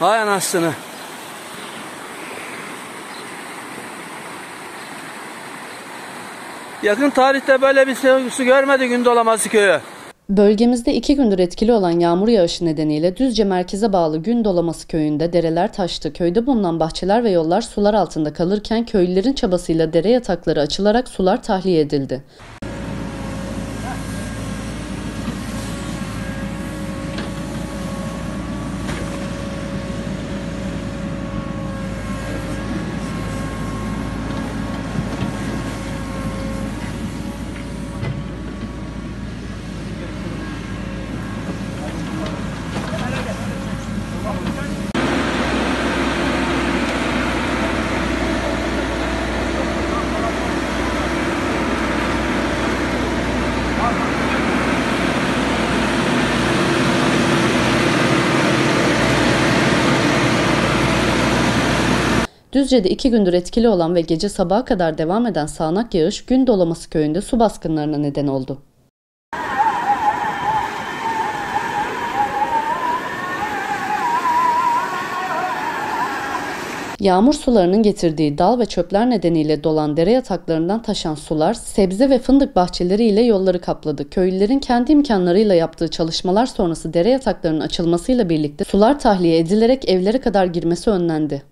Vay anasını. Yakın tarihte böyle bir su- görmedi Gündolaması köyü. Bölgemizde iki gündür etkili olan yağmur yağışı nedeniyle Düzce merkeze bağlı Gün Dolaması köyünde dereler taştı. Köyde bulunan bahçeler ve yollar sular altında kalırken köylülerin çabasıyla dere yatakları açılarak sular tahliye edildi. Düzce'de iki gündür etkili olan ve gece sabaha kadar devam eden sağanak yağış Gün Dolaması köyünde su baskınlarına neden oldu. Yağmur sularının getirdiği dal ve çöpler nedeniyle dolan dere yataklarından taşan sular sebze ve fındık bahçeleri ile yolları kapladı. Köylülerin kendi imkanlarıyla yaptığı çalışmalar sonrası dere yataklarının açılmasıyla birlikte sular tahliye edilerek evlere kadar girmesi önlendi.